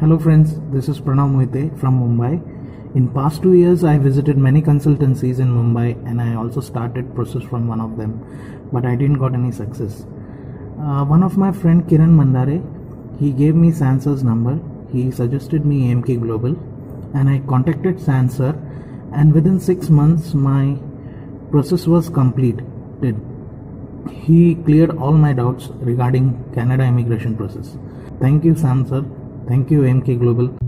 Hello friends, this is Pranav Moite from Mumbai. In past two years, I visited many consultancies in Mumbai and I also started process from one of them, but I didn't got any success. Uh, one of my friend Kiran Mandare, he gave me San sir's number. He suggested me AMK Global and I contacted San sir and within six months my process was completed. He cleared all my doubts regarding Canada immigration process. Thank you Sansar. Thank you AMK Global.